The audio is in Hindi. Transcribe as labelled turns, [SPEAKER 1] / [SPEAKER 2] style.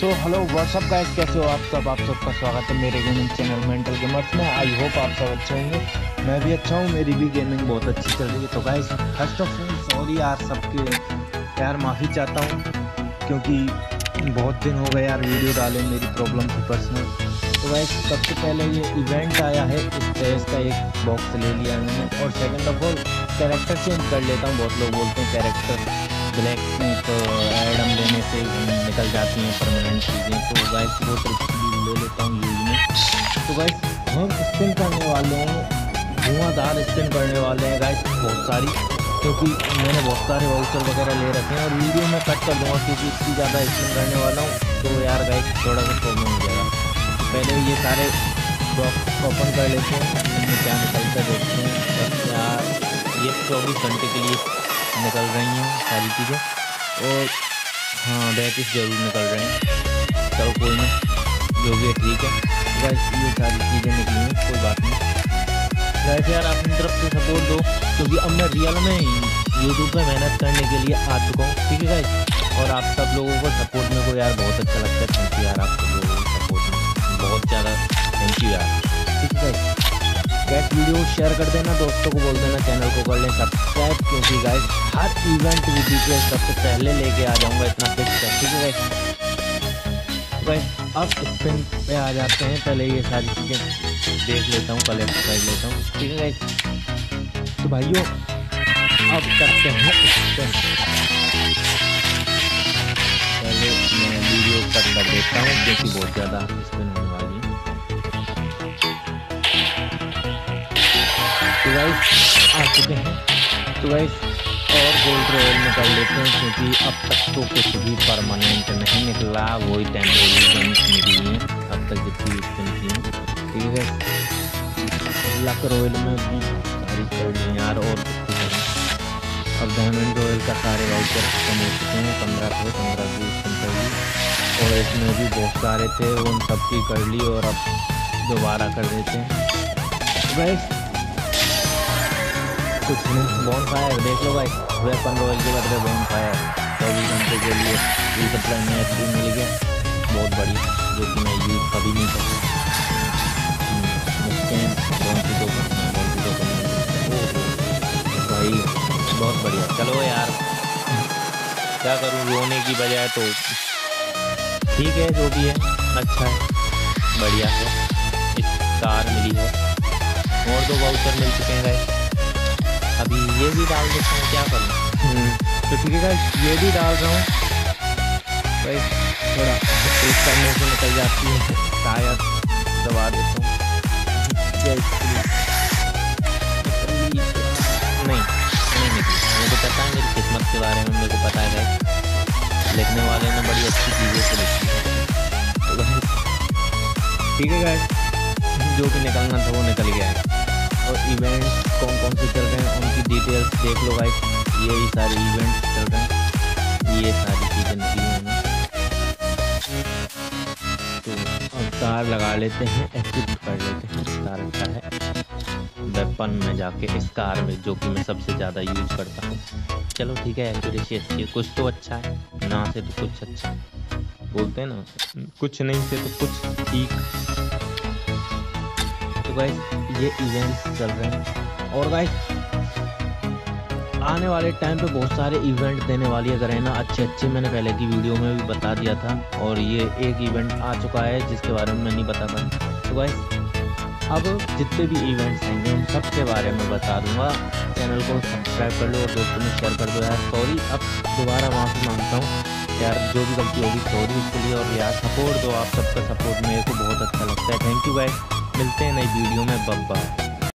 [SPEAKER 1] सो हेलो व्हाट्सअप गाइस कैसे हो आप सब? आप सबका स्वागत है मेरे गेमिंग चैनल मेंटल गेमर्स में। आई होप आप सब अच्छे होंगे। मैं भी अच्छा हूँ, मेरी भी गेमिंग बहुत अच्छी चल रही है। तो guys first of all sorry यार, सबके यार माफ़ी चाहता हूँ, क्योंकि बहुत दिन हो गए यार वीडियो डाले, मेरी प्रॉब्लम थी पर्सनल तो गाइस सबसे पहले ये इवेंट आया है, इस टेस्ट का एक बॉक्स ले लिया मैंने। और second of all character change कर लेता हूँ, बहुत लोग बोलते हैं कैरेक्टर ब्लैक तो एडम लेने से निकल जाती हैं परमानेंट चीज़ें। तो गाइस वो ट्रिक्स भी ले लेता हूँ यूज़ में तो गाइस हम स्पिन करने वाले हैं। धुआंधार स्पिन करने वाले हैं गाइस बहुत सारी। क्योंकि मैंने बहुत सारे वाउचर वगैरह ले रखे हैं और वीडियो में कट कर दूँगा क्योंकि इतनी ज़्यादा स्पिन करने वाला हूँ। तो यार गाइस थोड़ा सा प्रॉब्लम हो जाएगा तो पहले ये सारे बॉक्स ओपन कर लेते हैं। क्या निकलता देखते हैं। बस यार, ये चौबीस घंटे के लिए निकल रही हैं, सारी चीज़ें। और हाँ बैटिस ज़रूर निकल रहे हैं। चलो कोई ना जो भी है ठीक है। बस ये सारी चीज़ें निकली हैं, कोई बात नहीं। वैसे यार अपनी तरफ़ से सपोर्ट दो, क्योंकि अब मैं रियल में यूट्यूब पे मेहनत करने के लिए आ चुका हूँ, ठीक है गाइस और आप सब लोगों को सपोर्ट मेरे को यार बहुत अच्छा लगता है। थैंक यू यार आप सब लोगों को सपोर्ट में बहुत ज़्यादा थैंक यू यार। ठीक है गैस वीडियो शेयर कर देना, दोस्तों को बोल देना चैनल को कर लें सब्सक्राइब क्योंकि गाइस हर इवेंट वीडियो डिटेल सबसे पहले लेके आ जाऊँगा इतना फिक्स है ठीक है गाइस अब स्पिन पे आ जाते हैं, पहले ये सारी चीज़ें देख लेता हूँ कलेक्ट कर लेता हूँ, ठीक है गाइस तो भाइयों, अब करते हैं स्पिन पहले मैं वीडियो कट कर देता हूँ क्योंकि बहुत ज़्यादा स्पिन होने वाली तो गाइस आ चुके हैं। तो गाइस और गोल्ड रॉयल में कर लेते हैं, क्योंकि अब तक तो कुछ भी परमानेंट नहीं निकला। वही टेम्परेरी गेम्स निकली हैं। अब तक जितनी स्पिन की ठीक है। लक रॉयल में भी सारी कर यार, और अब डायमंड रॉयल का सारे वाउचर खत्म हो चुके हैं। पंद्रह थे पंद्रह की स्पिन कर ली और इसमें भी बहुत सारे थे, उन सब की कर ली और अब दोबारा कर देते हैं। गैस कुछ नहीं बॉन फायर देख लो भाई। वेपन रॉयल के बदले बॉन फायर चौबीस घंटे के लिए एक प्लान मैच भी मिल गया। बहुत बढ़िया, जो कि मैं यूज़ कभी नहीं कर भाई, बहुत बढ़िया। चलो यार, क्या करूँ, रोने की बजाय तो ठीक है, जो भी है अच्छा है। बढ़िया है। एक कार मिली है। और दो वाउचर मिल चुके हैं अभी ये भी डाल देता हूँ क्या करूँ? हम्म, तो ठीक है ये भी डाल रहा हूँ। भाई थोड़ा एक करने से निकल जाती है शायद दबा देता हूँ। नहीं नहीं निकली। मुझे पता है मेरी किस्मत के बारे में मेरे को पता है। लिखने वाले ने बड़ी अच्छी चीज़ें से लिखी तो ठीक है गाइस जो भी निकलना था वो निकल गया है। और इवेंट्स कौन कौन से चल रहे हैं डिटेल्स देख लो भाई यही सारे इवेंट्स चल रहे हैं। ये सारी चीज़ें निकली हैं। तो अब कार लगा लेते हैं एक्टिव कर लेते हैं स्टार अच्छा है। वेपन में जाके इस कार में, जो कि मैं सबसे ज़्यादा यूज़ करता हूँ। चलो ठीक है एक्यूरेसी अच्छी है। कुछ तो अच्छा है, ना से तो कुछ अच्छा बोलते हैं ना, कुछ नहीं से तो कुछ ठीक। तो गाइस ये इवेंट्स चल रहे हैं। और गाइस आने वाले टाइम पे बहुत सारे इवेंट देने वाली है ना, अच्छे अच्छे मैंने पहले की वीडियो में भी बता दिया था और ये एक इवेंट आ चुका है जिसके बारे में मैं नहीं बता पाया तो गाइस अब जितने भी इवेंट्स होंगे, उन सब के बारे में बता दूँगा। चैनल को सब्सक्राइब कर लो और दोस्तों में शेयर कर दो यार। सॉरी अब दोबारा माफ़ी माँगता हूँ। यार, जो भी गलती होगी सॉरी इसके लिए। और यार सपोर्ट दो आप सबका सपोर्ट मेरे को बहुत अच्छा लगता है। थैंक यू गाइस मिलते हैं नई वीडियो में। बब्बा